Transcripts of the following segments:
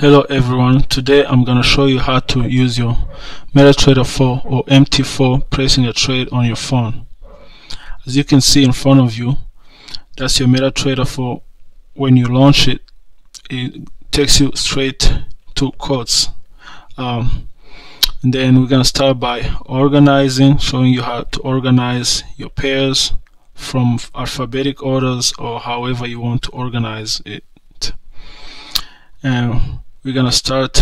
Hello everyone, today I'm going to show you how to use your MetaTrader 4 or MT4 placing a trade on your phone. As you can see in front of you, that's your MetaTrader 4. When you launch it, it takes you straight to quotes. Um, then we're going to start by organizing, showing you how to organize your pairs from alphabetic orders or however you want to organize it. And we're gonna start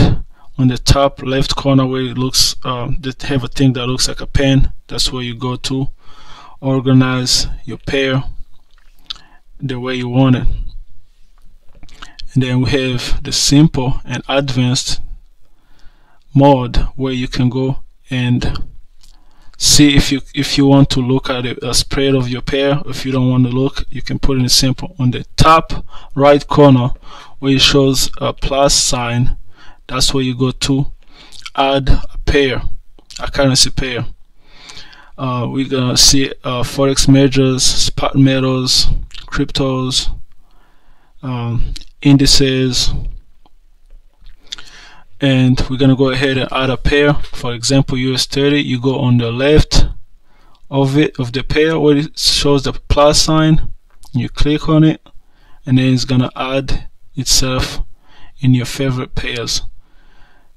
on the top left corner where it looks um, they have a thing that looks like a pen. That's where you go to. Organize your pair the way you want it. And then we have the simple and advanced mode where you can go and see if you if you want to look at a, a spread of your pair. If you don't want to look you can put in simple. On the top right corner where it shows a plus sign that's where you go to add a pair a currency pair. Uh, we're gonna see uh, forex majors spot metals cryptos um, indices. And we're gonna go ahead and add a pair. For example US 30 you go on the left of it of the pair where it shows the plus sign you click on it and then it's gonna add itself in your favorite pairs.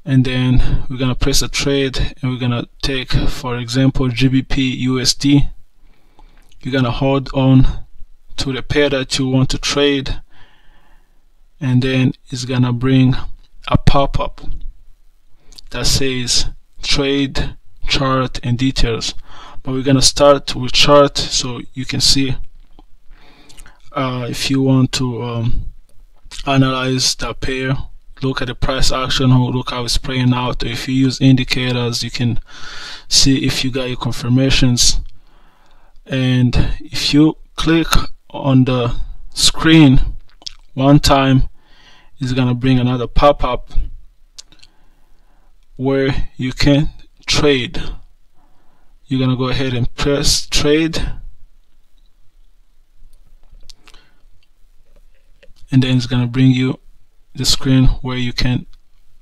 And then we're gonna press a trade and we're gonna take for example GBP USD you're gonna hold on to the pair that you want to trade. And then it's gonna bring a pop-up that says trade chart and details. But we're gonna start with chart so you can see uh, if you want to um, analyze the pair look at the price action look how it's playing out. If you use indicators you can see if you got your confirmations. And if you click on the screen one time it's gonna bring another pop-up where you can trade. You're gonna go ahead and press trade and then it's gonna bring you the screen where you can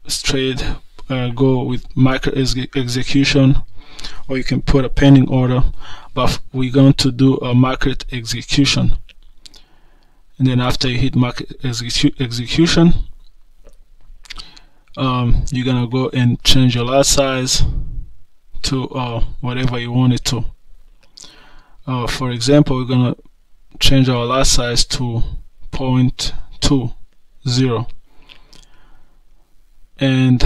trade uh, go with market ex execution or you can put a pending order but we're going to do a market execution. And then after you hit market execu execution um, you're gonna go and change your lot size to uh, whatever you want it to. Uh, for example we're gonna change our lot size to 0.20 and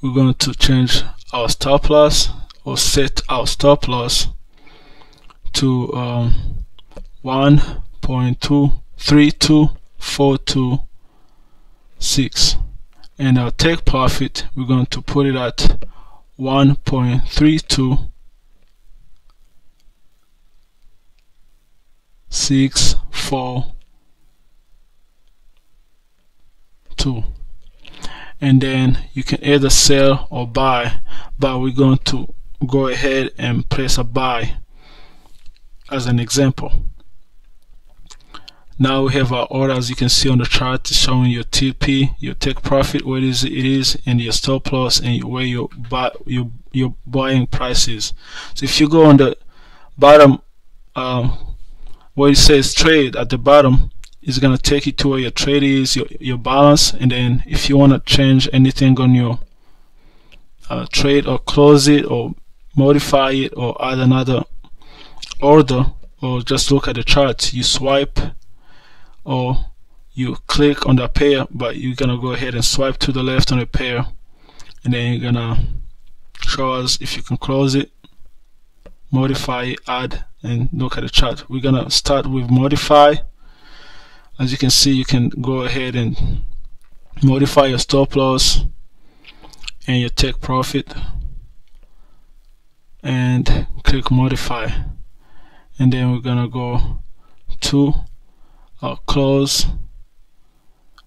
we're going to change our stop loss or set our stop loss to um, 1.232426 and our take profit we're going to put it at 1.32 six four two. And then you can either sell or buy but we're going to go ahead and place a buy as an example now we have our order as you can see on the chart showing your TP your take profit where it is, and your stop loss and where your buy your your buying price is. So if you go on the bottom um, where it says trade at the bottom it's going to take you to where your trade is your, your balance and then if you want to change anything on your uh, trade or close it or modify it or add another order or just look at the chart you swipe or you click on the pair but you're gonna go ahead and swipe to the left on the pair and then you're gonna show us if you can close it modify add and look at the chart. We're gonna start with modify. As you can see you can go ahead and modify your stop loss and your take profit and click modify. And then we're gonna go to uh, close.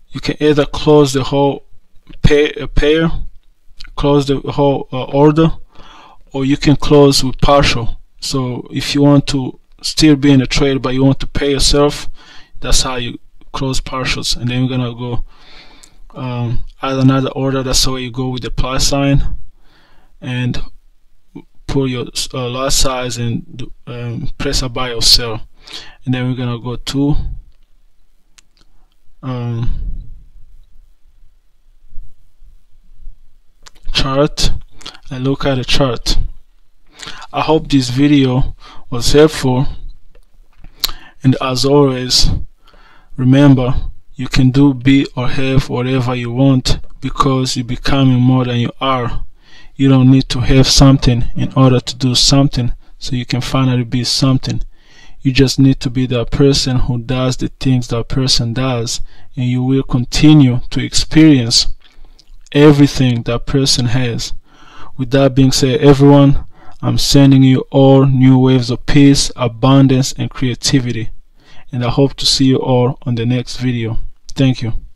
You can either close the whole pair, uh, pair close the whole uh, order or you can close with partial. So if you want to still be in the trade but you want to pay yourself that's how you close partials. And then you're gonna go um, add another order. That's the way you go with the plus sign and pull your uh, lot size and um, press a buy or sell. And then we're gonna go to um, chart and look at the chart. I hope this video was helpful. And as always remember you can do be or have whatever you want because you're becoming more than you are. You don't need to have something in order to do something so you can finally be something you just need to be that person who does the things that person does and you will continue to experience everything that person has. With that being said everyone I'm sending you all new waves of peace abundance and creativity and I hope to see you all on the next video. Thank you